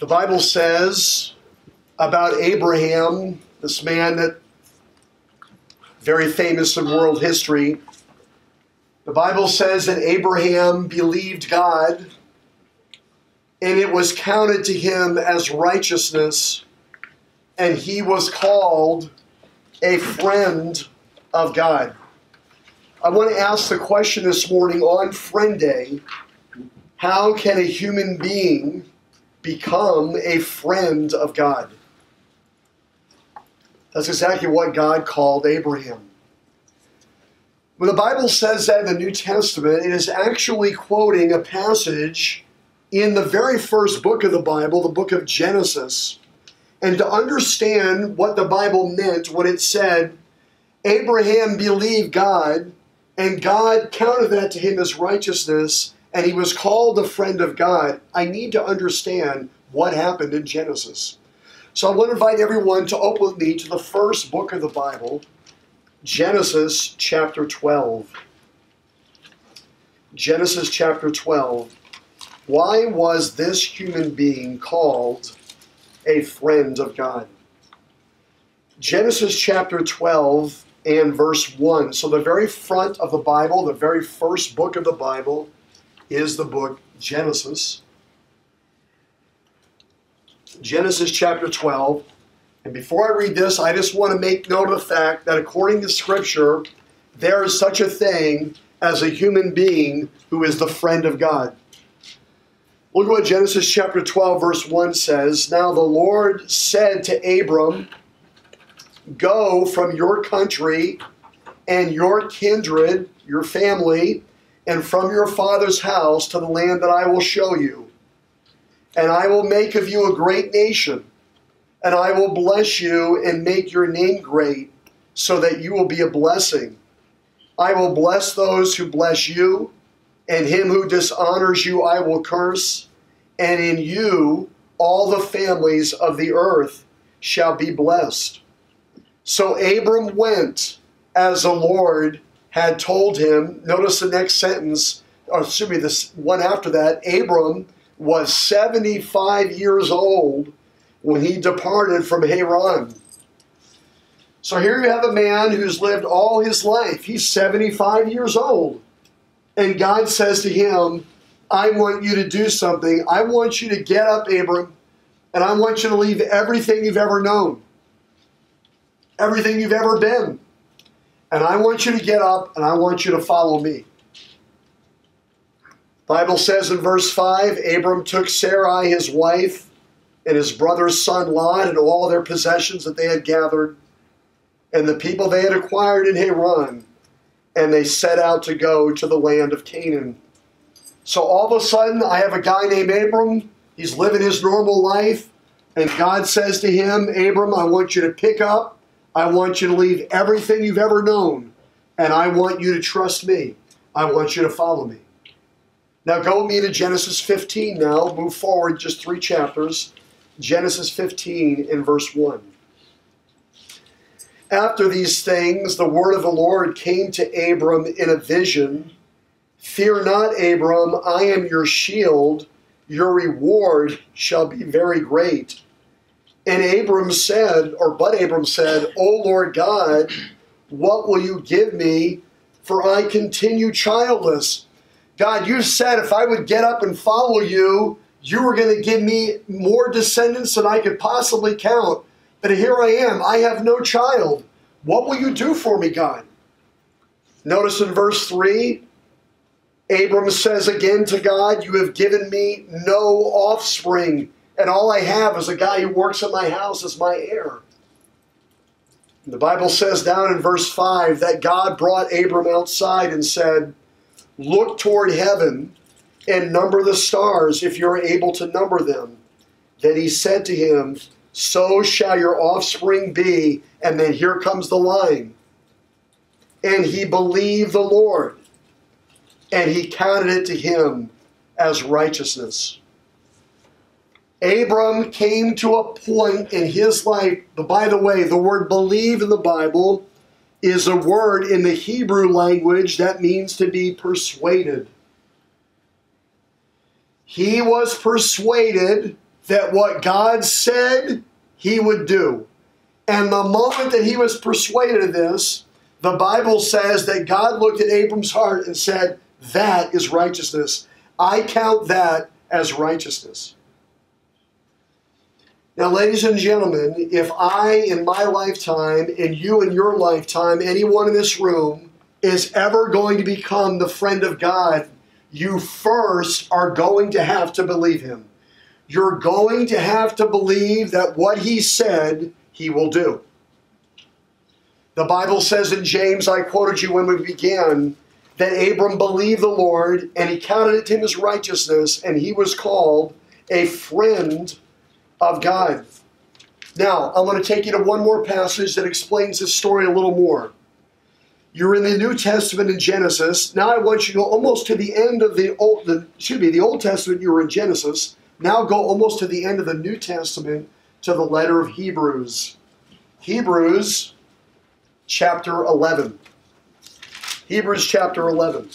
The Bible says about Abraham, this man that very famous in world history. The Bible says that Abraham believed God and it was counted to him as righteousness, and he was called a friend of God. I want to ask the question this morning on Friend Day how can a human being become a friend of God? That's exactly what God called Abraham. When the Bible says that in the New Testament, it is actually quoting a passage in the very first book of the Bible, the book of Genesis. And to understand what the Bible meant when it said, Abraham believed God, and God counted that to him as righteousness, and he was called a friend of God, I need to understand what happened in Genesis. So I want to invite everyone to open with me to the first book of the Bible, Genesis chapter 12. Genesis chapter 12. Why was this human being called a friend of God? Genesis chapter 12 and verse 1. So, the very front of the Bible, the very first book of the Bible, is the book Genesis. Genesis chapter 12. And before I read this, I just want to make note of the fact that according to Scripture, there is such a thing as a human being who is the friend of God. Look what Genesis chapter 12, verse 1 says. Now the Lord said to Abram, Go from your country and your kindred, your family, and from your father's house to the land that I will show you and I will make of you a great nation, and I will bless you and make your name great, so that you will be a blessing. I will bless those who bless you, and him who dishonors you I will curse, and in you all the families of the earth shall be blessed. So Abram went as the Lord had told him. Notice the next sentence, or excuse me, this one after that. Abram was 75 years old when he departed from Haran. So here you have a man who's lived all his life. He's 75 years old. And God says to him, I want you to do something. I want you to get up, Abram, and I want you to leave everything you've ever known, everything you've ever been. And I want you to get up and I want you to follow me. Bible says in verse 5 Abram took Sarai, his wife, and his brother's son Lot, and all their possessions that they had gathered, and the people they had acquired in Haran, and they set out to go to the land of Canaan. So all of a sudden, I have a guy named Abram. He's living his normal life, and God says to him, Abram, I want you to pick up, I want you to leave everything you've ever known, and I want you to trust me. I want you to follow me. Now go with me to Genesis 15 now. Move forward just three chapters. Genesis 15 in verse 1. After these things, the word of the Lord came to Abram in a vision Fear not, Abram, I am your shield. Your reward shall be very great. And Abram said, or but Abram said, O Lord God, what will you give me? For I continue childless God, you said if I would get up and follow you, you were going to give me more descendants than I could possibly count. But here I am. I have no child. What will you do for me, God? Notice in verse 3, Abram says again to God, You have given me no offspring, and all I have is a guy who works at my house as my heir. The Bible says down in verse 5 that God brought Abram outside and said, Look toward heaven and number the stars if you're able to number them. Then he said to him, So shall your offspring be. And then here comes the line. And he believed the Lord, and he counted it to him as righteousness. Abram came to a point in his life, by the way, the word believe in the Bible is a word in the Hebrew language that means to be persuaded. He was persuaded that what God said he would do. And the moment that he was persuaded of this, the Bible says that God looked at Abram's heart and said, That is righteousness. I count that as righteousness. Now, ladies and gentlemen, if I in my lifetime and you in your lifetime, anyone in this room is ever going to become the friend of God, you first are going to have to believe him. You're going to have to believe that what he said, he will do. The Bible says in James, I quoted you when we began, that Abram believed the Lord and he counted it to him as righteousness, and he was called a friend of God. Now, I want to take you to one more passage that explains this story a little more. You're in the New Testament in Genesis. Now I want you to go almost to the end of the old, the, excuse me, the Old Testament. You were in Genesis. Now go almost to the end of the New Testament to the letter of Hebrews. Hebrews chapter 11. Hebrews chapter 11.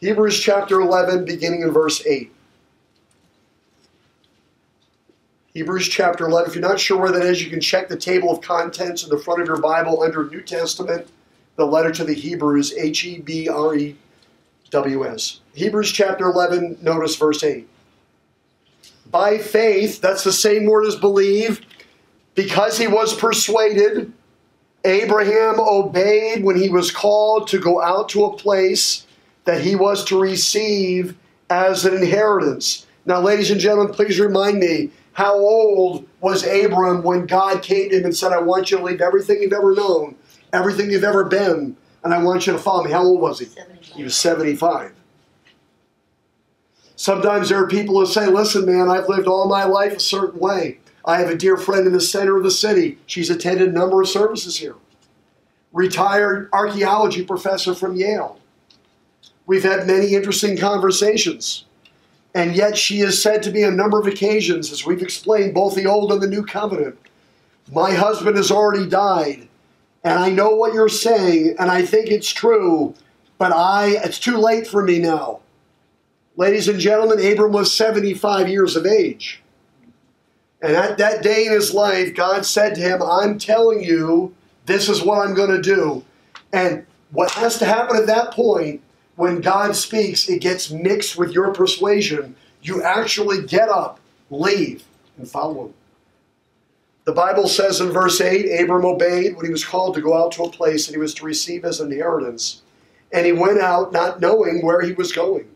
Hebrews chapter 11, beginning in verse 8. Hebrews chapter 11. If you're not sure where that is, you can check the table of contents in the front of your Bible under New Testament, the letter to the Hebrews, H E B R E W S. Hebrews chapter 11, notice verse 8. By faith, that's the same word as believe, because he was persuaded, Abraham obeyed when he was called to go out to a place that he was to receive as an inheritance. Now, ladies and gentlemen, please remind me how old was Abram when God came to him and said, I want you to leave everything you've ever known, everything you've ever been, and I want you to follow me? How old was he? 75. He was 75. Sometimes there are people who say, Listen, man, I've lived all my life a certain way. I have a dear friend in the center of the city. She's attended a number of services here. Retired archaeology professor from Yale. We've had many interesting conversations. And yet she is said to be a number of occasions, as we've explained, both the Old and the New Covenant. My husband has already died, and I know what you're saying, and I think it's true, but I it's too late for me now. Ladies and gentlemen, Abram was 75 years of age. And at that day in his life, God said to him, I'm telling you, this is what I'm going to do. And what has to happen at that point when God speaks, it gets mixed with your persuasion. You actually get up, leave, and follow him. The Bible says in verse 8 Abram obeyed when he was called to go out to a place that he was to receive as inheritance. And he went out not knowing where he was going.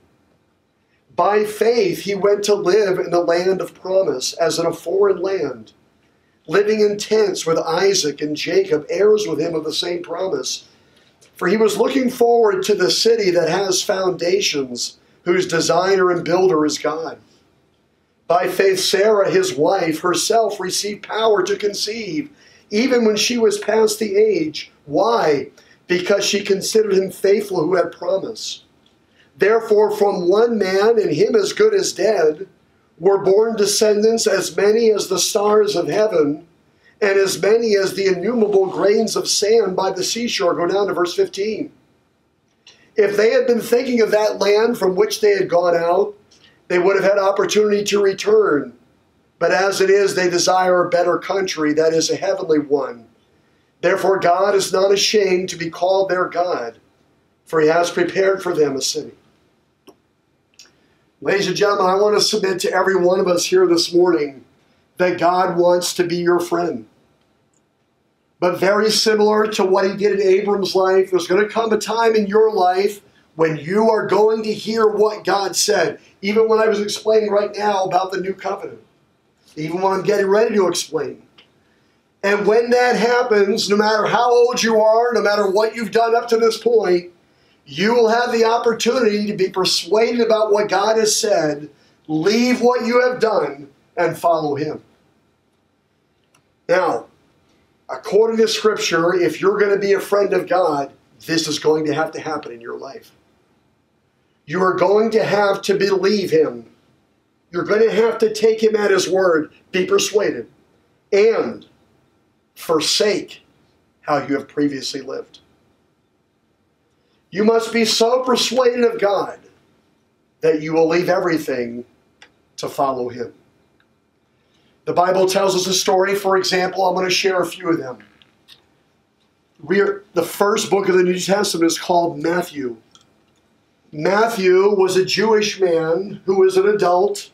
By faith, he went to live in the land of promise, as in a foreign land, living in tents with Isaac and Jacob, heirs with him of the same promise. For he was looking forward to the city that has foundations, whose designer and builder is God. By faith, Sarah, his wife, herself received power to conceive, even when she was past the age. Why? Because she considered him faithful who had promised. Therefore, from one man, and him as good as dead, were born descendants as many as the stars of heaven and as many as the innumerable grains of sand by the seashore. Go down to verse 15. If they had been thinking of that land from which they had gone out, they would have had opportunity to return. But as it is, they desire a better country, that is, a heavenly one. Therefore, God is not ashamed to be called their God, for he has prepared for them a city. Ladies and gentlemen, I want to submit to every one of us here this morning that God wants to be your friend. But very similar to what he did in Abram's life, there's going to come a time in your life when you are going to hear what God said. Even when I was explaining right now about the new covenant, even when I'm getting ready to explain. And when that happens, no matter how old you are, no matter what you've done up to this point, you will have the opportunity to be persuaded about what God has said, leave what you have done, and follow Him. Now, according to Scripture, if you're going to be a friend of God, this is going to have to happen in your life. You are going to have to believe Him. You're going to have to take Him at His word, be persuaded, and forsake how you have previously lived. You must be so persuaded of God that you will leave everything to follow him. The Bible tells us a story, for example, I'm going to share a few of them. We are, the first book of the New Testament is called Matthew. Matthew was a Jewish man who was an adult,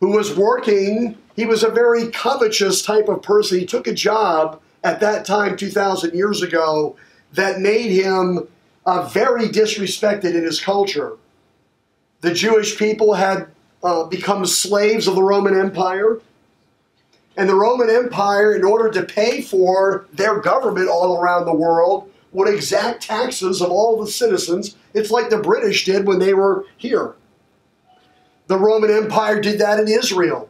who was working. He was a very covetous type of person. He took a job at that time, 2,000 years ago, that made him uh, very disrespected in his culture. The Jewish people had uh, become slaves of the Roman Empire. And the Roman Empire, in order to pay for their government all around the world, would exact taxes of all the citizens. It's like the British did when they were here. The Roman Empire did that in Israel.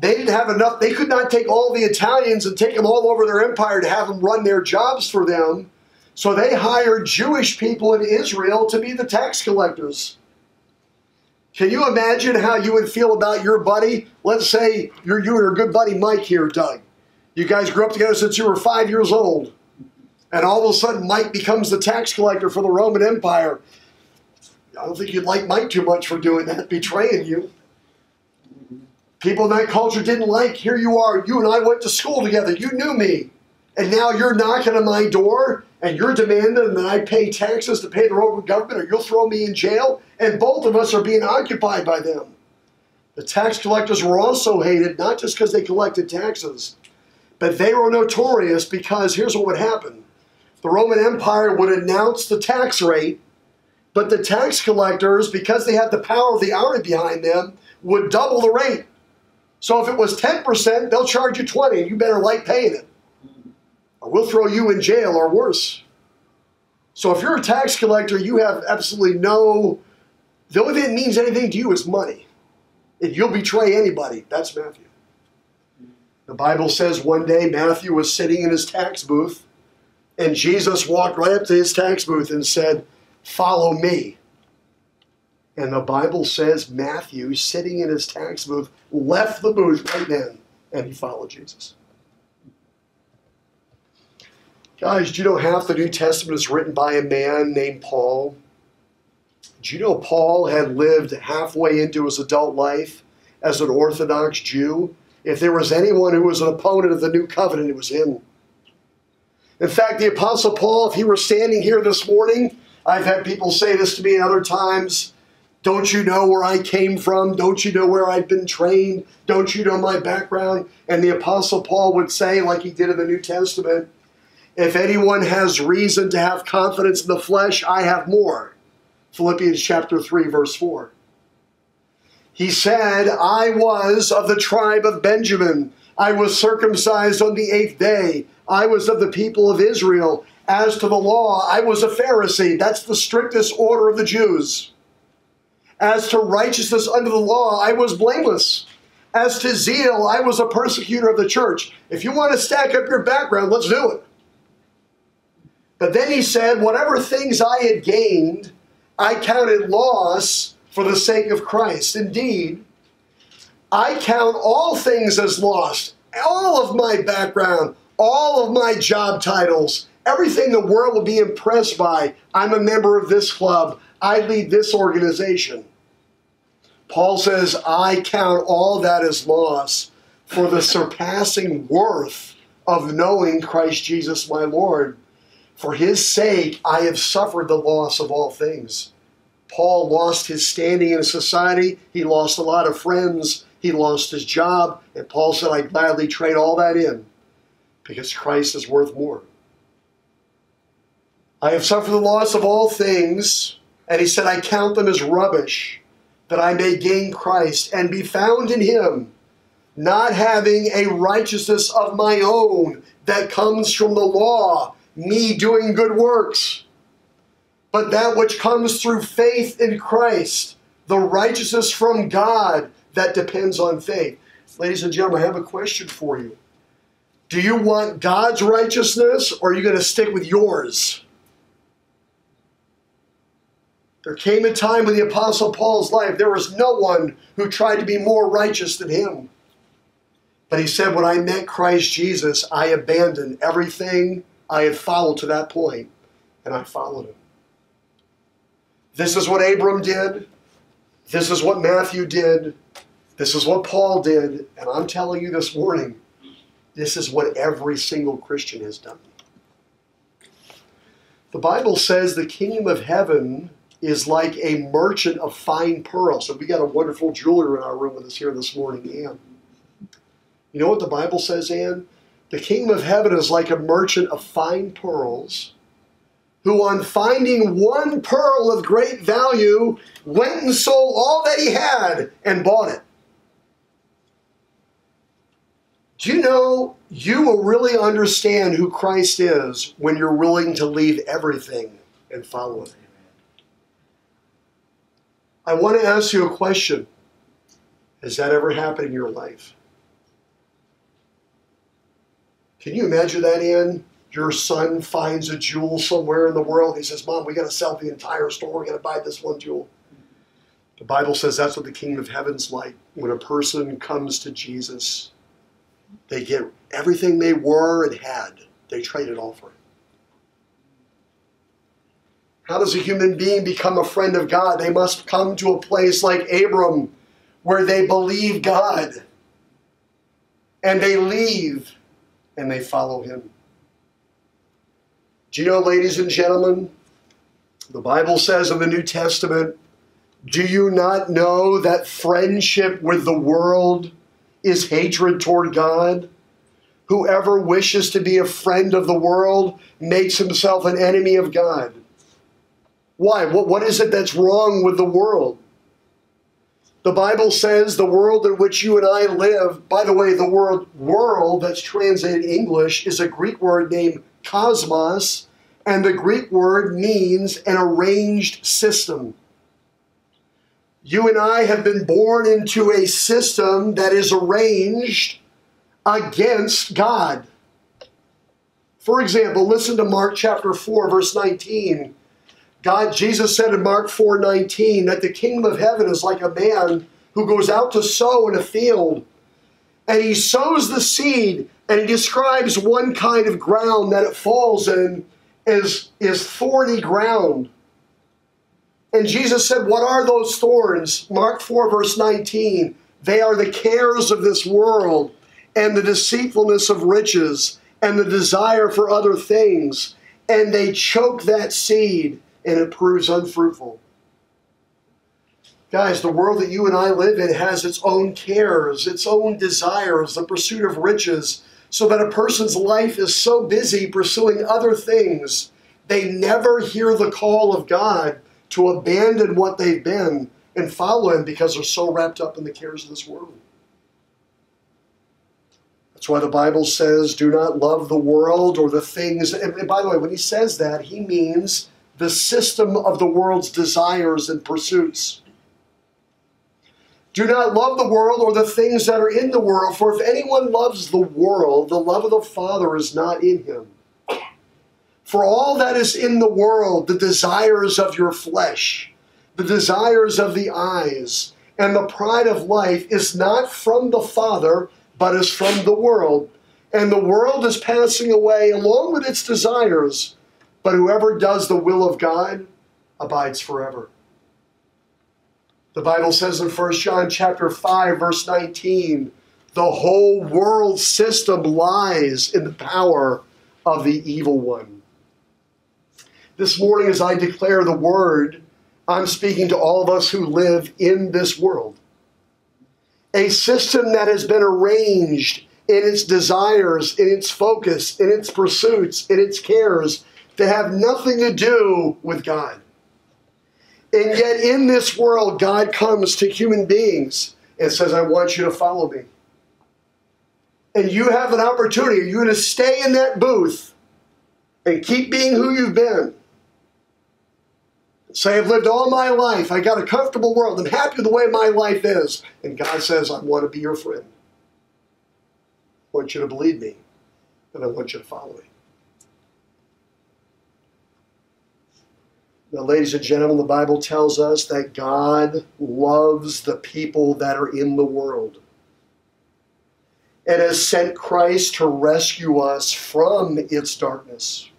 They didn't have enough, they could not take all the Italians and take them all over their empire to have them run their jobs for them. So they hired Jewish people in Israel to be the tax collectors. Can you imagine how you would feel about your buddy? Let's say you're you and your good buddy Mike here, Doug. You guys grew up together since you were five years old. And all of a sudden Mike becomes the tax collector for the Roman Empire. I don't think you'd like Mike too much for doing that, betraying you. People in that culture didn't like, here you are, you and I went to school together, you knew me. And now you're knocking on my door and you're demanding that I pay taxes to pay the Roman government, or you'll throw me in jail, and both of us are being occupied by them. The tax collectors were also hated, not just because they collected taxes, but they were notorious because here's what would happen the Roman Empire would announce the tax rate, but the tax collectors, because they had the power of the army behind them, would double the rate. So if it was 10%, they'll charge you 20, and you better like paying it or we'll throw you in jail or worse. So if you're a tax collector, you have absolutely no, the only thing that means anything to you is money. And you'll betray anybody. That's Matthew. The Bible says one day Matthew was sitting in his tax booth, and Jesus walked right up to his tax booth and said, Follow me. And the Bible says Matthew, sitting in his tax booth, left the booth right then, and he followed Jesus. Guys, do you know half the New Testament is written by a man named Paul? Do you know Paul had lived halfway into his adult life as an Orthodox Jew? If there was anyone who was an opponent of the new covenant, it was him. In fact, the Apostle Paul, if he were standing here this morning, I've had people say this to me at other times. Don't you know where I came from? Don't you know where I've been trained? Don't you know my background? And the Apostle Paul would say, like he did in the New Testament, if anyone has reason to have confidence in the flesh, I have more. Philippians chapter 3, verse 4. He said, I was of the tribe of Benjamin. I was circumcised on the eighth day. I was of the people of Israel. As to the law, I was a Pharisee. That's the strictest order of the Jews. As to righteousness under the law, I was blameless. As to zeal, I was a persecutor of the church. If you want to stack up your background, let's do it. But then he said, Whatever things I had gained, I counted loss for the sake of Christ. Indeed, I count all things as lost. All of my background, all of my job titles, everything the world will be impressed by. I'm a member of this club. I lead this organization. Paul says, I count all that as loss for the surpassing worth of knowing Christ Jesus my Lord for his sake, I have suffered the loss of all things. Paul lost his standing in society. He lost a lot of friends. He lost his job. And Paul said, I gladly trade all that in because Christ is worth more. I have suffered the loss of all things. And he said, I count them as rubbish that I may gain Christ and be found in him, not having a righteousness of my own that comes from the law me doing good works, but that which comes through faith in Christ, the righteousness from God that depends on faith. Ladies and gentlemen, I have a question for you. Do you want God's righteousness or are you going to stick with yours? There came a time in the Apostle Paul's life, there was no one who tried to be more righteous than him. But he said, When I met Christ Jesus, I abandoned everything I had followed to that point, and I followed him. This is what Abram did. This is what Matthew did. This is what Paul did. And I'm telling you this morning, this is what every single Christian has done. The Bible says the kingdom of heaven is like a merchant of fine pearls. So we got a wonderful jeweler in our room with us here this morning, Ann. You know what the Bible says, Ann? The kingdom of heaven is like a merchant of fine pearls who, on finding one pearl of great value, went and sold all that he had and bought it. Do you know you will really understand who Christ is when you're willing to leave everything and follow him? I want to ask you a question. Has that ever happened in your life? Can you imagine that, Ann? Your son finds a jewel somewhere in the world. He says, Mom, we got to sell the entire store. We're going to buy this one jewel. The Bible says that's what the kingdom of heaven's like. When a person comes to Jesus, they get everything they were and had, they trade it all for it. How does a human being become a friend of God? They must come to a place like Abram where they believe God and they leave and they follow him. Do you know, ladies and gentlemen, the Bible says in the New Testament, do you not know that friendship with the world is hatred toward God? Whoever wishes to be a friend of the world makes himself an enemy of God. Why? What, what is it that's wrong with the world? The Bible says the world in which you and I live, by the way, the word world that's translated English is a Greek word named cosmos, and the Greek word means an arranged system. You and I have been born into a system that is arranged against God. For example, listen to Mark chapter 4, verse 19. God, Jesus said in Mark 4:19 that the kingdom of heaven is like a man who goes out to sow in a field. And he sows the seed, and he describes one kind of ground that it falls in is, is thorny ground. And Jesus said, What are those thorns? Mark 4, verse 19. They are the cares of this world, and the deceitfulness of riches, and the desire for other things. And they choke that seed and it proves unfruitful. Guys, the world that you and I live in has its own cares, its own desires, the pursuit of riches, so that a person's life is so busy pursuing other things, they never hear the call of God to abandon what they've been and follow Him because they're so wrapped up in the cares of this world. That's why the Bible says, do not love the world or the things. And by the way, when He says that, He means the system of the world's desires and pursuits. Do not love the world or the things that are in the world, for if anyone loves the world, the love of the Father is not in him. For all that is in the world, the desires of your flesh, the desires of the eyes, and the pride of life is not from the Father, but is from the world. And the world is passing away along with its desires but whoever does the will of God abides forever. The Bible says in 1 John chapter 5 verse 19, the whole world system lies in the power of the evil one. This morning as I declare the word, I'm speaking to all of us who live in this world. A system that has been arranged in its desires, in its focus, in its pursuits, in its cares, that have nothing to do with God. And yet, in this world, God comes to human beings and says, I want you to follow me. And you have an opportunity. Are You're going to stay in that booth and keep being who you've been. Say, I've lived all my life. I got a comfortable world. I'm happy the way my life is. And God says, I want to be your friend. I want you to believe me, and I want you to follow me. Now, ladies and gentlemen, the Bible tells us that God loves the people that are in the world and has sent Christ to rescue us from its darkness.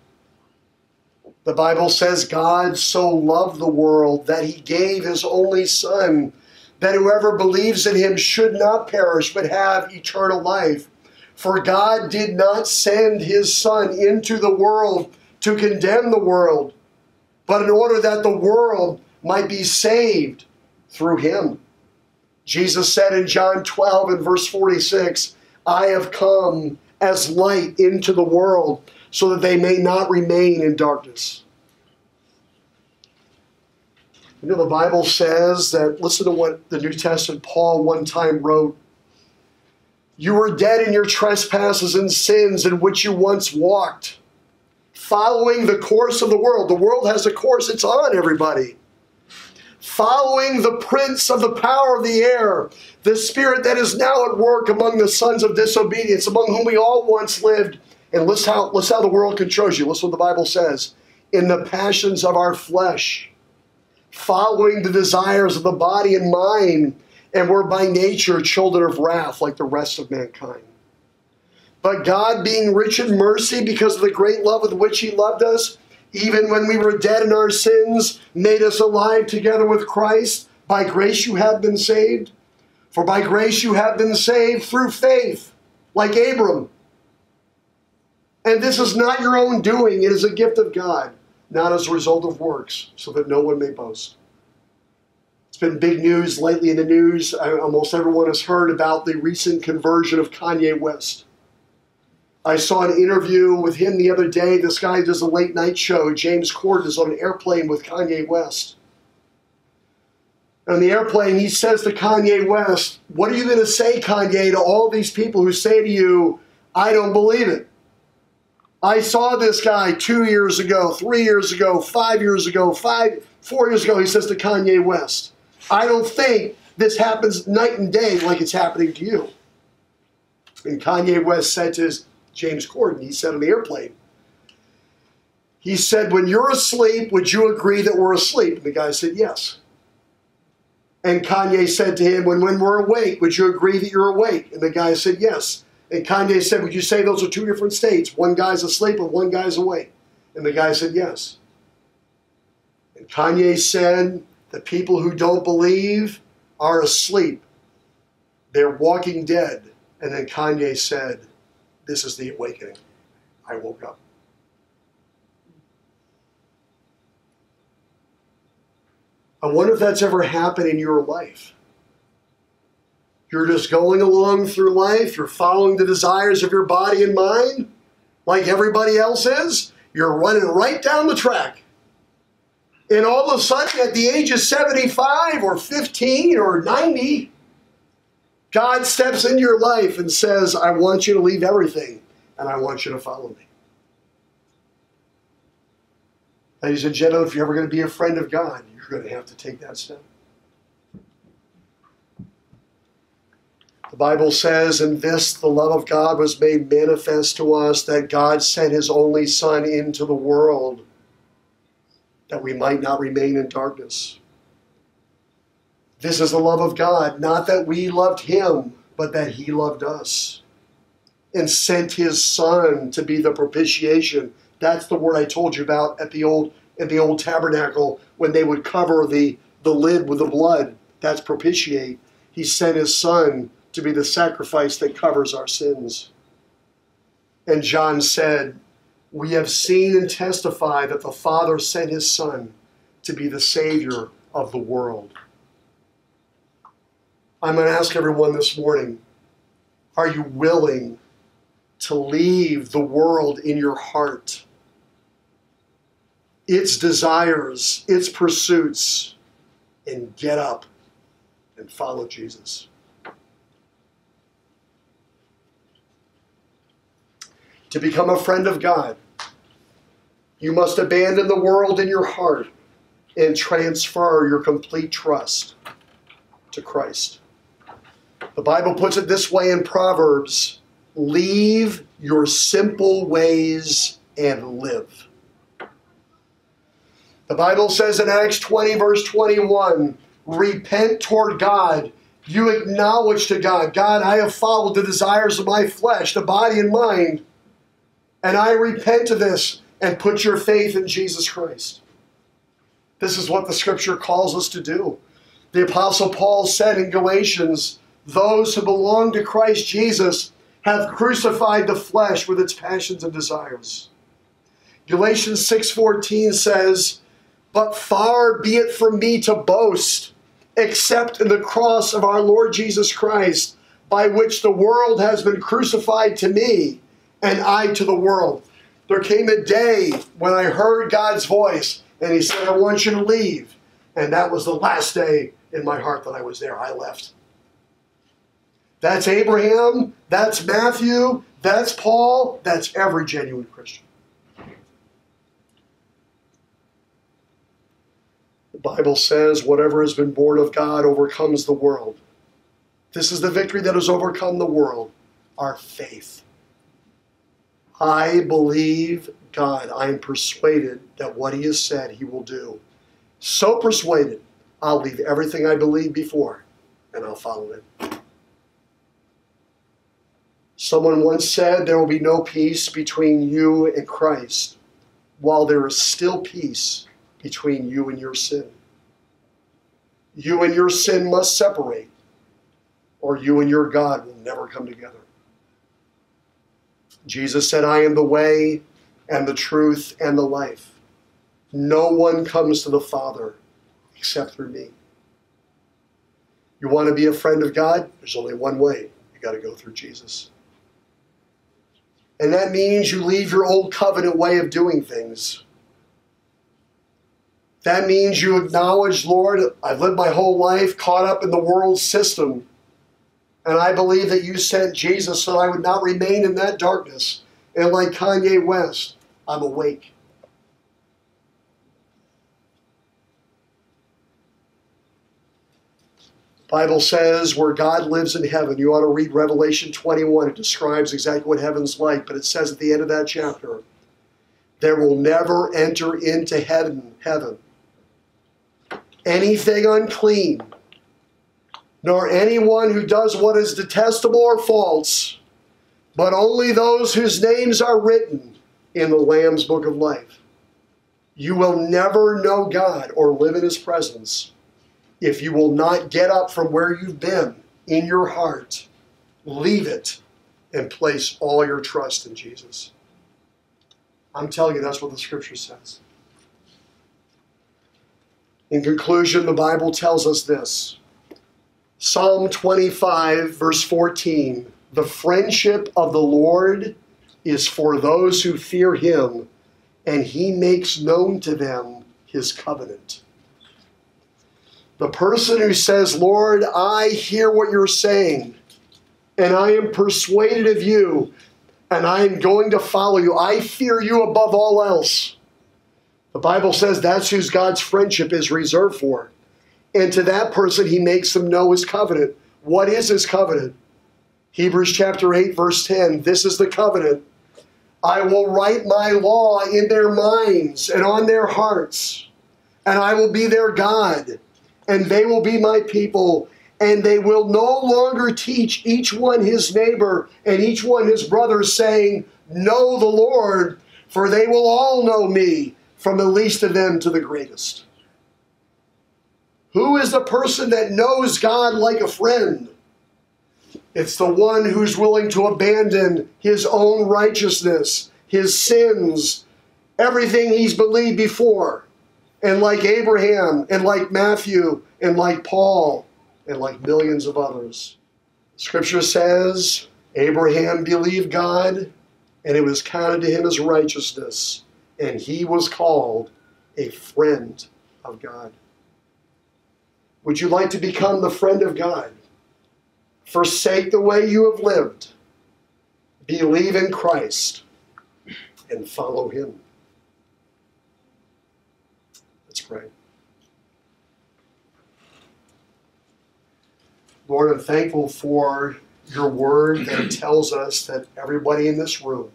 The Bible says God so loved the world that he gave his only Son, that whoever believes in him should not perish but have eternal life. For God did not send his Son into the world to condemn the world, but in order that the world might be saved through him. Jesus said in John 12 and verse 46, I have come as light into the world so that they may not remain in darkness. You know, the Bible says that, listen to what the New Testament Paul one time wrote. You were dead in your trespasses and sins in which you once walked, following the course of the world. The world has a course it's on, everybody. Following the prince of the power of the air, the spirit that is now at work among the sons of disobedience, among whom we all once lived. And listen how, listen how the world controls you. Listen what the Bible says. In the passions of our flesh following the desires of the body and mind, and we're by nature children of wrath like the rest of mankind. But God, being rich in mercy because of the great love with which He loved us, even when we were dead in our sins, made us alive together with Christ. By grace you have been saved. For by grace you have been saved through faith, like Abram. And this is not your own doing, it is a gift of God not as a result of works, so that no one may boast. It's been big news lately in the news. Almost everyone has heard about the recent conversion of Kanye West. I saw an interview with him the other day. This guy does a late night show. James Corden is on an airplane with Kanye West. On the airplane, he says to Kanye West, What are you going to say, Kanye, to all these people who say to you, I don't believe it? I saw this guy two years ago, three years ago, five years ago, five, four years ago. He says to Kanye West, I don't think this happens night and day like it's happening to you. And Kanye West said to his James Corden, he said on the airplane, he said, When you're asleep, would you agree that we're asleep? And the guy said, Yes. And Kanye said to him, when, when we're awake, would you agree that you're awake? And the guy said, Yes. And Kanye said, Would you say those are two different states? One guy's asleep and one guy's awake. And the guy said, Yes. And Kanye said, The people who don't believe are asleep. They're walking dead. And then Kanye said, This is the awakening. I woke up. I wonder if that's ever happened in your life. You're just going along through life, you're following the desires of your body and mind, like everybody else is. You're running right down the track. And all of a sudden, at the age of 75 or 15 or 90, God steps into your life and says, I want you to leave everything and I want you to follow me. Ladies and gentlemen, if you're ever going to be a friend of God, you're going to have to take that step. The Bible says, In this the love of God was made manifest to us, that God sent his only Son into the world that we might not remain in darkness. This is the love of God, not that we loved him, but that he loved us and sent his son to be the propitiation. That's the word I told you about at the old in the old tabernacle when they would cover the, the lid with the blood. That's propitiate. He sent his son to be the sacrifice that covers our sins. And John said, We have seen and testify that the Father sent his Son to be the Savior of the world. I'm going to ask everyone this morning are you willing to leave the world in your heart? Its desires, its pursuits, and get up and follow Jesus. To become a friend of God, you must abandon the world in your heart and transfer your complete trust to Christ. The Bible puts it this way in Proverbs leave your simple ways and live. The Bible says in Acts 20, verse 21, repent toward God. You acknowledge to God, God, I have followed the desires of my flesh, the body and mind and I repent of this and put your faith in Jesus Christ. This is what the scripture calls us to do. The Apostle Paul said in Galatians, Those who belong to Christ Jesus have crucified the flesh with its passions and desires. Galatians 6:14 says, "But far be it from me to boast except in the cross of our Lord Jesus Christ, by which the world has been crucified to me and I to the world." There came a day when I heard God's voice and he said, "I want you to leave." And that was the last day in my heart that I was there. I left. That's Abraham, that's Matthew, that's Paul, that's every genuine Christian. The Bible says, whatever has been born of God overcomes the world. This is the victory that has overcome the world our faith. I believe God. I am persuaded that what He has said He will do. So persuaded, I'll leave everything I believed before and I'll follow Him. Someone once said there will be no peace between you and Christ while there is still peace between you and your sin. You and your sin must separate, or you and your God will never come together. Jesus said, I am the way and the truth and the life. No one comes to the Father except through me. You want to be a friend of God? There's only one way. You got to go through Jesus. And that means you leave your old covenant way of doing things. That means you acknowledge, Lord, I've lived my whole life caught up in the world system. And I believe that you sent Jesus so I would not remain in that darkness. And like Kanye West, I'm awake. Bible says where God lives in heaven. You ought to read Revelation 21. It describes exactly what heaven's like, but it says at the end of that chapter, there will never enter into heaven, heaven anything unclean, nor anyone who does what is detestable or false, but only those whose names are written in the Lamb's book of life. You will never know God or live in his presence if you will not get up from where you've been in your heart, leave it, and place all your trust in Jesus. I'm telling you, that's what the scripture says. In conclusion, the Bible tells us this Psalm 25, verse 14 The friendship of the Lord is for those who fear him, and he makes known to them his covenant. The person who says, Lord, I hear what you're saying, and I am persuaded of you, and I am going to follow you. I fear you above all else. The Bible says that's who God's friendship is reserved for. And to that person, he makes them know his covenant. What is his covenant? Hebrews chapter 8, verse 10. This is the covenant. I will write my law in their minds and on their hearts, and I will be their God and they will be my people. And they will no longer teach each one his neighbor and each one his brother, saying, Know the Lord, for they will all know me, from the least of them to the greatest. Who is the person that knows God like a friend? It's the one who's willing to abandon his own righteousness, his sins, everything he's believed before, and like Abraham, and like Matthew, and like Paul, and like millions of others. Scripture says Abraham believed God, and it was counted to him as righteousness, and he was called a friend of God. Would you like to become the friend of God? Forsake the way you have lived, believe in Christ, and follow him. Lord, I'm thankful for your word that tells us that everybody in this room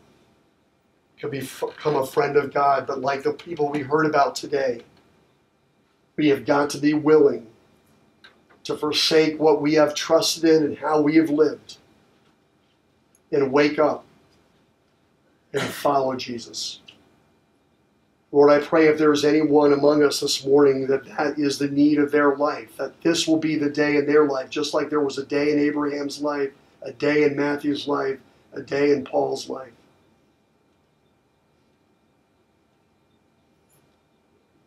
can become a friend of God, but like the people we heard about today, we have got to be willing to forsake what we have trusted in and how we have lived and wake up and follow Jesus. Lord, I pray if there's anyone among us this morning that that is the need of their life, that this will be the day in their life, just like there was a day in Abraham's life, a day in Matthew's life, a day in Paul's life.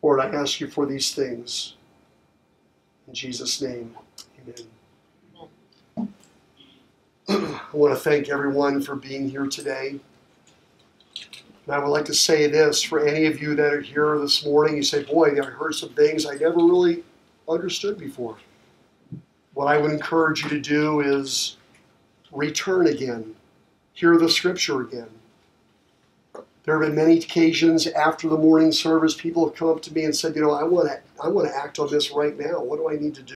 Lord, I ask you for these things. In Jesus' name, amen. I want to thank everyone for being here today. And I would like to say this for any of you that are here this morning, you say, Boy, I heard some things I never really understood before. What I would encourage you to do is return again, hear the scripture again. There have been many occasions after the morning service, people have come up to me and said, You know, I want to, I want to act on this right now. What do I need to do?